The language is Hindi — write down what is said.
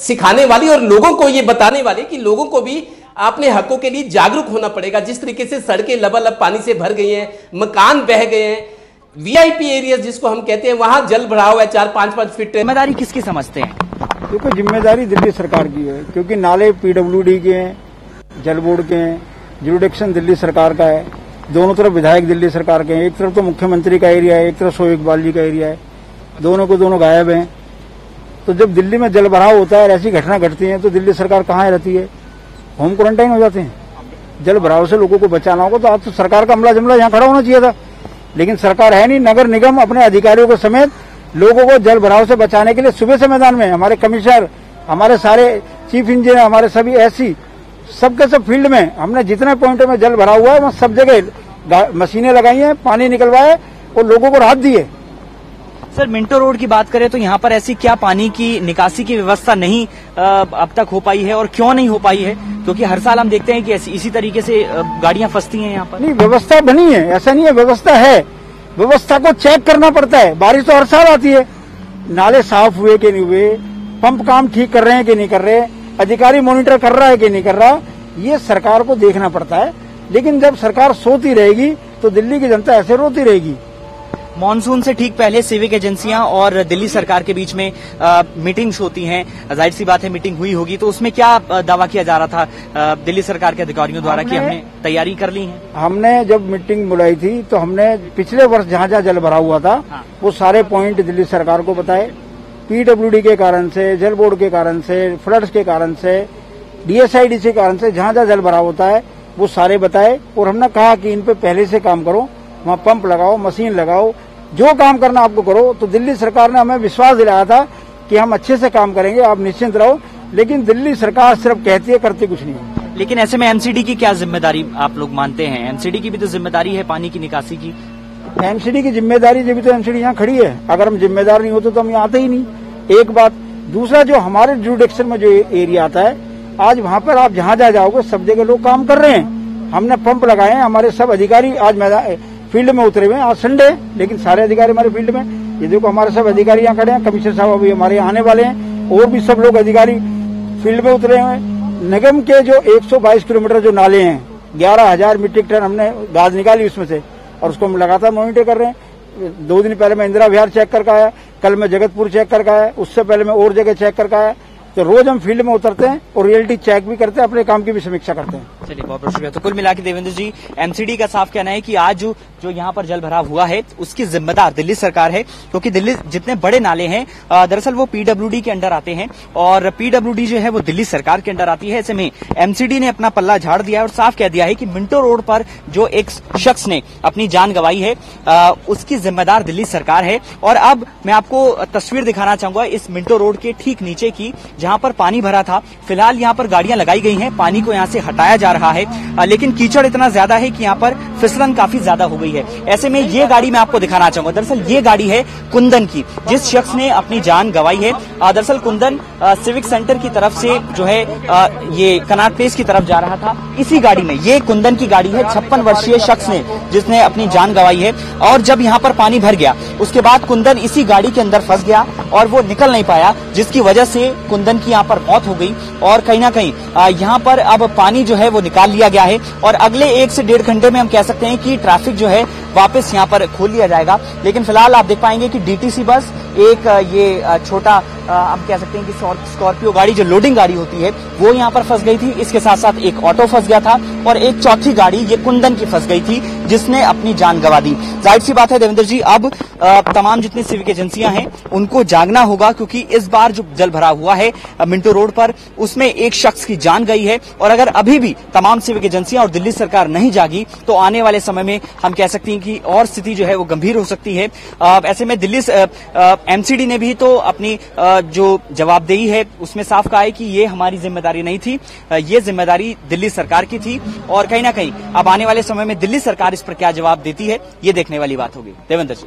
सिखाने वाली और लोगों को ये बताने वाली कि लोगों को भी अपने हकों के लिए जागरूक होना पड़ेगा जिस तरीके से सड़कें लबालब पानी से भर गई हैं मकान बह गए हैं वीआईपी एरिया जिसको हम कहते हैं वहाँ जल भराव है चार पाँच पाँच फीट ज़िम्मेदारी किसकी समझते हैं? क्योंकि ज़िम्मेदारी दिल्ली सरकार की है क्योंकि नाले पीडब्ल्यूडी के हैं जल बोर्ड के हैं जुडिक्शन दिल्ली सरकार का है दोनों तरफ़ विधायक दिल्ली सरकार के हैं एक तरफ़ तो मुख्यमंत्री का एरिया है एक तरफ़ शोएब इकबाल जी का एरिया है दोनों को दोनों गायब हैं। तो जब दिल्ली में जल भराव होता है ऐसी घटना घटती है तो दिल्ली सरकार कहाँ रहती है? होम क्वारंटाइन हो जाते हैं। जल भराव से लोगों को बचाना होगा तो आज तो सरकार का अमला जमला यहाँ खड़ा होना चाहिए था। लेकिन सरकार है नहीं, नगर निगम अपने अधिकारियों के समेत लोगों को जल भराव से बचाने के लिए सुबह से मैदान में, हमारे कमिश्नर, हमारे सारे चीफ इंजीनियर, हमारे सभी एसी सबके सब फ़ील्ड में, हमने जितने पॉइंटों में जल भरा हुआ है, वहाँ सब जगह मशीनें लगाई हैं, पानी निकलवाए और लोगों को राहत दी है। सर, मिंटो रोड की बात करें तो यहाँ पर ऐसी क्या पानी की, निकासी की व्यवस्था नहीं अब तक हो पाई है और क्यों नहीं हो पाई है? क्योंकि हर साल हम देखते हैं कि ऐसी, इसी तरीके से गाड़ियाँ फंसती हैं यहाँ पर। नहीं, व्यवस्था बनी है, ऐसा नहीं है, व्यवस्था है। व्यवस्था को चेक करना पड़ता है। बारिश तो हर साल आती है। नाले साफ़ हुए कि नहीं हुए? पंप काम ठीक कर रहे हैं कि नहीं कर रहे? अधिकारी मॉनिटर कर रहा है कि नहीं कर रहा? ये सरकार को देखना पड़ता है। लेकिन जब सरकार सोती रहेगी तो दिल्ली की जनता ऐसे रोती रहेगी। मानसून से ठीक पहले सिविक एजेंसियाँ और दिल्ली सरकार के बीच में आ, मीटिंग्स होती हैं। ज़ाहिर सी बात है मीटिंग हुई होगी। तो उसमें क्या दावा किया जा रहा था आ, दिल्ली सरकार के अधिकारियों द्वारा कि हमने तैयारी कर ली है? हमने जब मीटिंग बुलाई थी तो हमने पिछले वर्ष जहाँ जहाँ जल भरा हुआ था हाँ। वो सारे प्वाइंट दिल्ली सरकार को बताए। पीडब्ल्यूडी के कारण से जल बोर्ड के कारण से फ्लड्स के कारण से डीएसआईडी के कारण से जहाँ जहाँ जल भरा होता है वो सारे बताए। और हमने कहा कि इन पे पहले से काम करो। वहाँ पंप लगाओ मशीन लगाओ जो काम करना आपको करो तो दिल्ली सरकार ने हमें विश्वास दिलाया था कि हम अच्छे से काम करेंगे आप निश्चिंत रहो लेकिन दिल्ली सरकार सिर्फ़ कहती है करती कुछ नहीं लेकिन ऐसे में एमसीडी की क्या ज़िम्मेदारी आप लोग मानते हैं? एमसीडी की भी तो ज़िम्मेदारी है पानी की निकासी की। एमसीडी की ज़िम्मेदारी जब तो एमसीडी यहाँ खड़ी है। अगर हम जिम्मेदार नहीं होते तो हम यहाँ आते ही नहीं। एक बात दूसरा जो हमारे जुडिक्शन में जो एरिया आता है आज वहाँ पर आप जहाँ जा जाओगे सब जगह लोग काम कर रहे हैं। हमने पंप लगाए हैं हमारे सब अधिकारी आज मैदान फ़ील्ड में उतरे हुए आज संडे लेकिन सारे अधिकारी हमारे फ़ील्ड में ये देखो, हमारे सब अधिकारी यहाँ खड़े हैं। कमिश्नर साहब अभी हमारे आने वाले हैं। और भी सब लोग अधिकारी फ़ील्ड में उतरे हुए हैं। निगम के जो 122 किलोमीटर जो नाले हैं, ग्यारह हज़ार मीट्रिक टन हमने गाज निकाली उसमें से, और उसको हम लगातार मॉनिटर कर रहे हैं। दो दिन पहले मैं इंदिरा विहार चेक करके आया, कल मैं जगतपुर चेक करके आया, उससे पहले मैं और जगह चेक करके आया। तो रोज हम फ़ील्ड में उतरते हैं और रियलिटी चेक भी करते हैं, अपने काम की भी समीक्षा करते हैं। चलिए, बहुत बहुत शुक्रिया। तो कुल मिला के देवेंद्र जी एमसीडी का साफ़ कहना है कि आज जो जो यहाँ पर जल भराव हुआ है, उसकी जिम्मेदार दिल्ली सरकार है, क्योंकि तो दिल्ली जितने बड़े नाले हैं दरअसल वो पीडब्ल्यूडी के अंडर आते हैं, और पीडब्ल्यूडी जो है वो दिल्ली सरकार के अंडर आती है। ऐसे में एमसीडी ने अपना पल्ला झाड़ दिया है और साफ़ कह दिया है कि मिंटो रोड पर जो एक शख्स ने अपनी जान गंवाई है उसकी जिम्मेदार दिल्ली सरकार है। और अब मैं आपको तस्वीर दिखाना चाहूँगा इस मिंटो रोड के ठीक नीचे की, जहाँ पर पानी भरा था। फ़िलहाल यहाँ पर गाड़ियाँ लगाई गई हैं, पानी को यहाँ से हटाया जा रहा है। लेकिन कीचड़ इतना ज़्यादा है कि यहाँ पर फिसलन काफ़ी ज़्यादा हो गई है। ऐसे में ये गाड़ी मैं आपको दिखाना चाहूँगा। दरअसल ये गाड़ी है कुंदन की, जिस शख्स ने अपनी जान गंवाई है। दरअसल कुंदन सिविक सेंटर की तरफ़ से जो है ये कनाट प्लेस की तरफ़ जा रहा था। इसी गाड़ी में, ये कुंदन की गाड़ी है, छप्पन वर्षीय शख्स ने, जिसने अपनी जान गंवाई है। और जब यहाँ पर पानी भर गया, उसके बाद कुंदन इसी गाड़ी के अंदर फंस गया और वो निकल नहीं पाया, जिसकी वजह से कुंदन की यहाँ पर मौत हो गई। और कहीं ना कहीं यहाँ पर अब पानी जो है वो निकाल लिया गया है और अगले एक से डेढ़ घंटे में हम कह सकते हैं कि ट्रैफ़िक जो है वापस यहाँ पर खोल लिया जाएगा। लेकिन फ़िलहाल आप देख पाएँगे कि डीटीसी बस एक ये छोटा हम कह सकते हैं कि स्कॉर्पियो गाड़ी, जो लोडिंग गाड़ी होती है, वो यहाँ पर फंस गई थी। इसके साथ साथ एक ऑटो फंस गया था और एक चौथी गाड़ी, ये कुंदन की फंस गई थी, जिसने अपनी जान गंवा दी। ज़ाहिर सी बात है, देवेंद्र जी, अब तमाम जितनी सिविक एजेंसियाँ हैं, उनको जागना होगा, क्योंकि इस बार जो जल भरा हुआ है मिंटो रोड पर, उसमें एक शख्स की जान गई है और अगर अभी भी तमाम सिविक एजेंसियाँ और दिल्ली सरकार नहीं जागी तो आने वाले समय में हम कह सकते हैं कि और स्थिति जो है वो गंभीर हो सकती है। ऐसे में दिल्ली एमसीडी ने भी तो अपनी जो जवाबदेही है, उसमें साफ़ कहा है कि ये हमारी ज़िम्मेदारी नहीं थी। ये ज़िम्मेदारी दिल्ली सरकार की थी और कहीं ना कहीं अब आने वाले समय में दिल्ली सरकार इस पर क्या जवाब देती है, ये देखने वाली बात होगी। देवेंद्र जी।